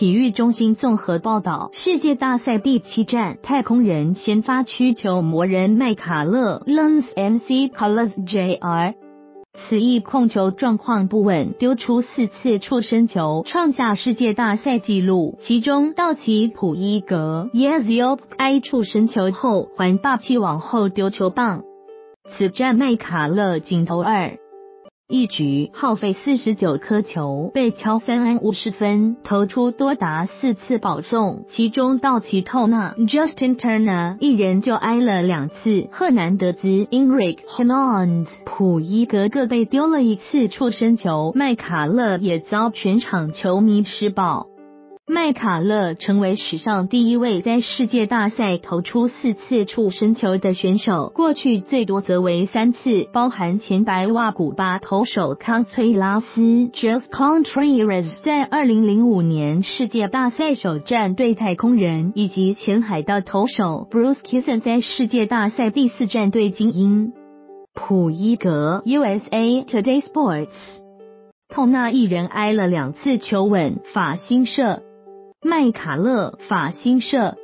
体育中心综合报道，世界大赛第七站，太空人先发曲球魔人麦卡勒 （Luns MC Carlos Jr.） 此役控球状况不稳，丢出四次触身球，创下世界大赛纪录。其中，道奇普伊格 （Yazio） 挨触身球后，还霸气往后丢球棒。此战麦卡勒仅投二。一局耗费四十九颗球，被敲三安五十分，投出多达四次保送，其中道奇透纳 Justin Turner 一人就挨了两次，赫南德兹 Enrique Hernandez 普伊格各被丢了一次触身球，麦卡勒也遭全场球迷施暴。麦卡勒成为史上第一位在世界大赛投出四次触身球的选手，过去最多则为三次，包含前白袜古巴投手康崔拉斯 （Jose Contreras） 在二零零五年世界大赛首战对太空人，以及前海盗投手 Bruce k i s s o n 在世界大赛第四战对精英。普伊格 （USA Today Sports） 痛纳一人挨了两次球稳，法新社。麦卡勒法新社。